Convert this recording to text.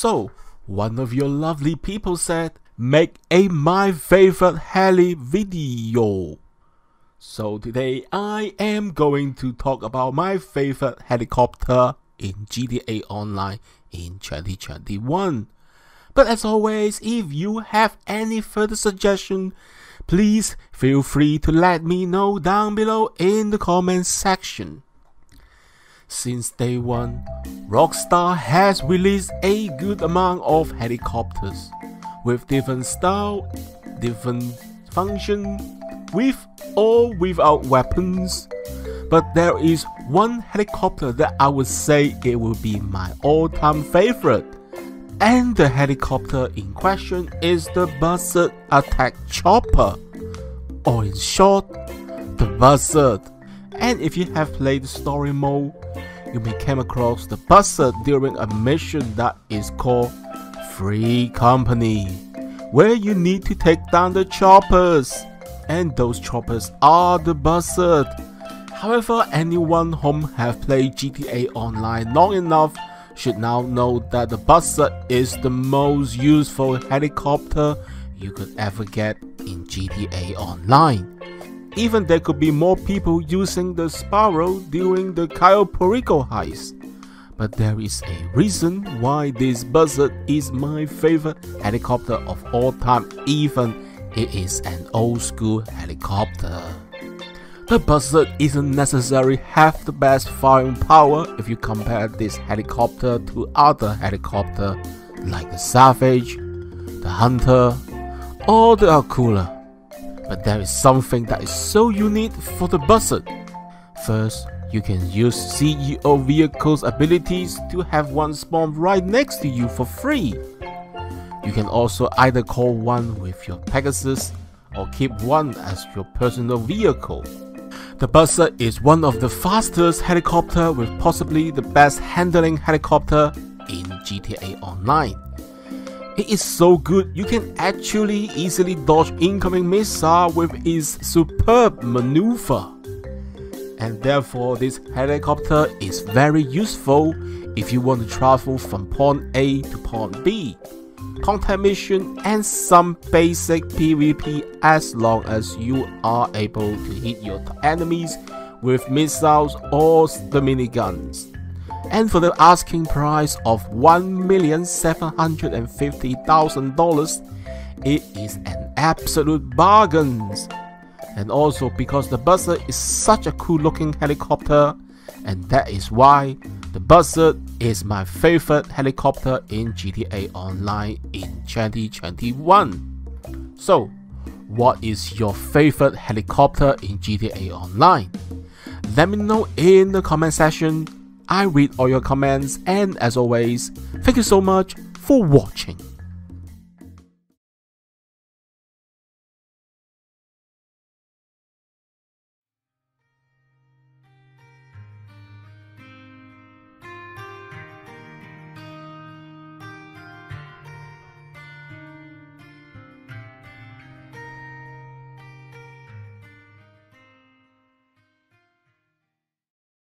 So, one of your lovely people said, make a my favorite heli video. So today I am going to talk about my favorite helicopter in GTA Online in 2021. But as always, if you have any further suggestion, please feel free to let me know down below in the comment section. Since day one, Rockstar has released a good amount of helicopters with different style, different function, with or without weapons. But there is one helicopter that I would say it will be my all-time favorite. And the helicopter in question is the Buzzard Attack Chopper, or in short, the Buzzard. And if you have played the story mode, you may come across the Buzzard during a mission that is called Three's Company, where you need to take down the choppers and those choppers are the buzzard. However, anyone whom have played GTA Online long enough should now know that the buzzard is the most useful helicopter you could ever get in GTA Online. Even there could be more people using the Sparrow during the Cayo Perico heist. But there is a reason why this buzzard is my favorite helicopter of all time even it is an old school helicopter. The Buzzard isn't necessarily have the best firing power if you compare this helicopter to other helicopters like the Savage, the Hunter, or the Akula. But there is something that is so unique for the Buzzard. First, you can use CEO vehicle's abilities to have one spawn right next to you for free. You can also either call one with your Pegasus or keep one as your personal vehicle. The Buzzard is one of the fastest helicopter with possibly the best handling helicopter in GTA Online. It is so good you can actually easily dodge incoming missile with its superb maneuver. And therefore this helicopter is very useful if you want to travel from point A to point B contact mission, and some basic PvP as long as you are able to hit your enemies with missiles or the miniguns. And for the asking price of $1,750,000, it is an absolute bargain. And also because the Buzzard is such a cool looking helicopter, and that is why the Buzzard is my favorite helicopter in GTA Online in 2021. So, what is your favorite helicopter in GTA Online? Let me know in the comment section. I read all your comments and as always, thank you so much for watching.